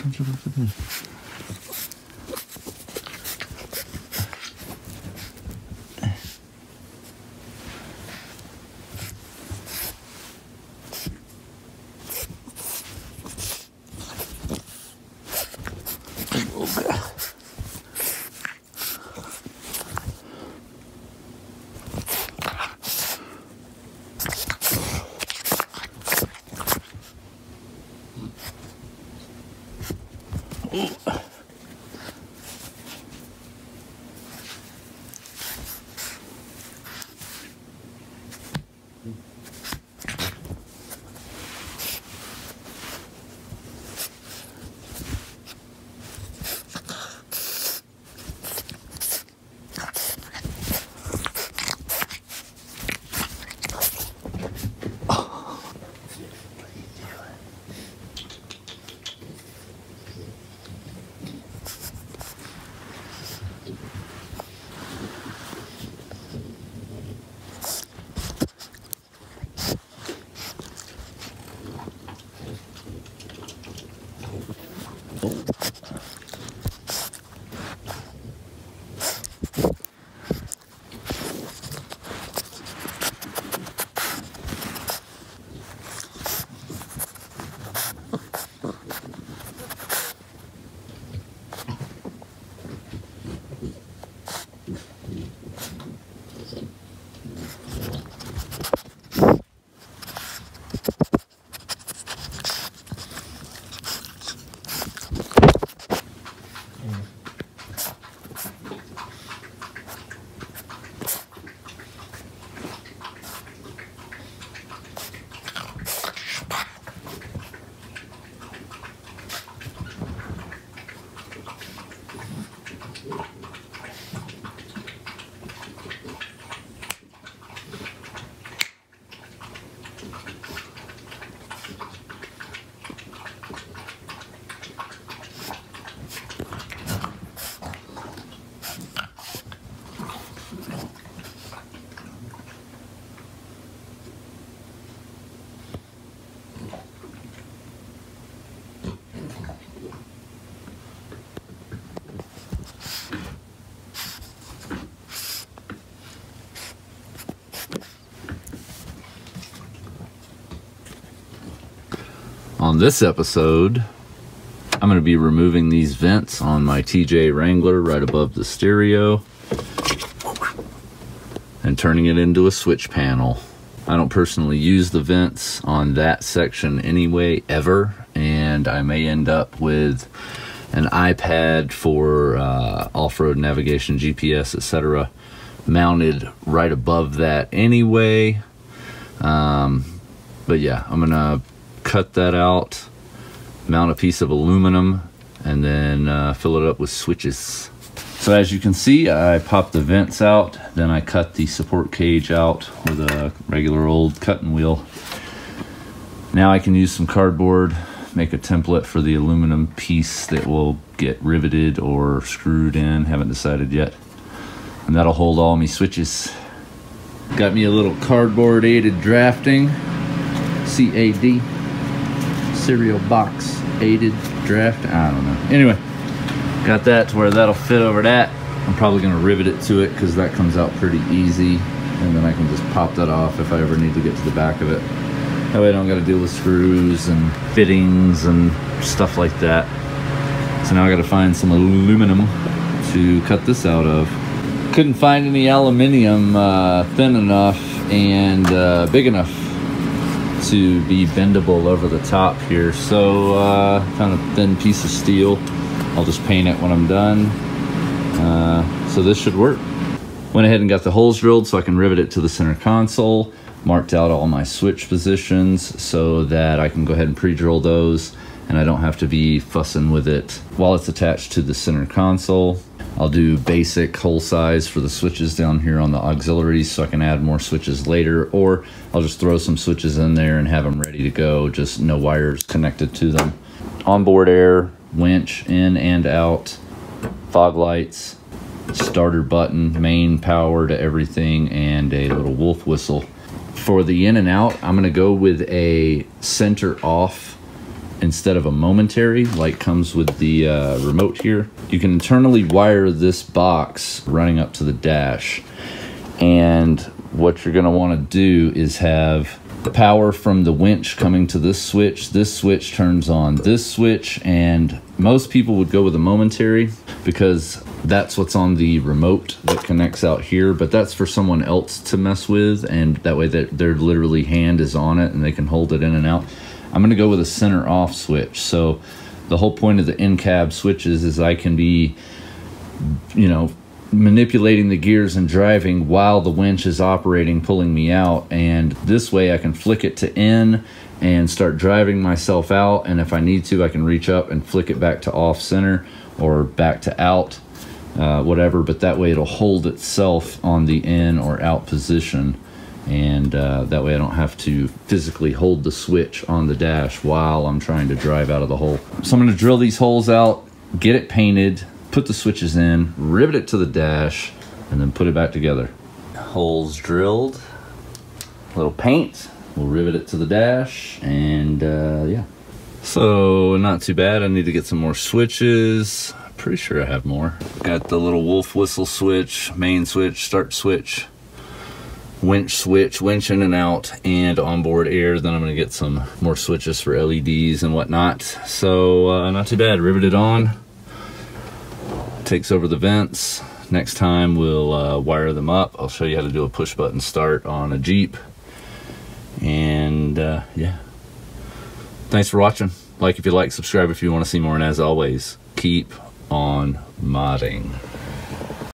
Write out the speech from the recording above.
Там что-то что-то Oh, God. 嗯 On this episode, I'm going to be removing these vents on my TJ Wrangler right above the stereo and turning it into a switch panel. I don't personally use the vents on that section anyway, ever, and I may end up with an iPad for uh, off-road navigation, GPS, etc. mounted right above that anyway. Um, but yeah, I'm gonna cut that out, mount a piece of aluminum, and then uh, fill it up with switches. So as you can see, I popped the vents out, then I cut the support cage out with a regular old cutting wheel. Now I can use some cardboard, make a template for the aluminum piece that will get riveted or screwed in, haven't decided yet. And that'll hold all my switches. Got me a little cardboard aided drafting, CAD cereal box aided draft. I don't know. Anyway, got that to where that'll fit over that. I'm probably gonna rivet it to it because that comes out pretty easy. And then I can just pop that off if I ever need to get to the back of it. That way I don't gotta deal with screws and fittings and stuff like that. So now I gotta find some aluminum to cut this out of. Couldn't find any aluminium uh, thin enough and uh, big enough to be bendable over the top here. So uh, kind of thin piece of steel. I'll just paint it when I'm done. Uh, so this should work. Went ahead and got the holes drilled so I can rivet it to the center console. Marked out all my switch positions so that I can go ahead and pre-drill those and I don't have to be fussing with it while it's attached to the center console. I'll do basic hole size for the switches down here on the auxiliaries so I can add more switches later or I'll just throw some switches in there and have them ready to go just no wires connected to them. Onboard air winch in and out fog lights starter button main power to everything and a little wolf whistle. For the in and out I'm gonna go with a center off instead of a momentary like comes with the uh, remote here. You can internally wire this box running up to the dash. And what you're gonna wanna do is have the power from the winch coming to this switch. This switch turns on this switch, and most people would go with a momentary because that's what's on the remote that connects out here, but that's for someone else to mess with, and that way that their literally hand is on it and they can hold it in and out. I'm gonna go with a center off switch. So the whole point of the in-cab switches is I can be, you know, manipulating the gears and driving while the winch is operating, pulling me out. And this way I can flick it to in and start driving myself out. And if I need to, I can reach up and flick it back to off center or back to out, uh, whatever. But that way it'll hold itself on the in or out position. And uh, that way I don't have to physically hold the switch on the dash while I'm trying to drive out of the hole. So I'm gonna drill these holes out, get it painted, put the switches in, rivet it to the dash, and then put it back together. Holes drilled, a little paint, we'll rivet it to the dash, and uh, yeah. So, not too bad. I need to get some more switches. Pretty sure I have more. Got the little wolf whistle switch, main switch, start switch, winch switch, winch in and out, and onboard air. Then I'm gonna get some more switches for LEDs and whatnot. So, uh, not too bad. Riveted on takes over the vents. Next time we'll uh, wire them up. I'll show you how to do a push button start on a Jeep. And uh, yeah. Thanks for watching. Like if you like, subscribe if you want to see more. And as always, keep on modding.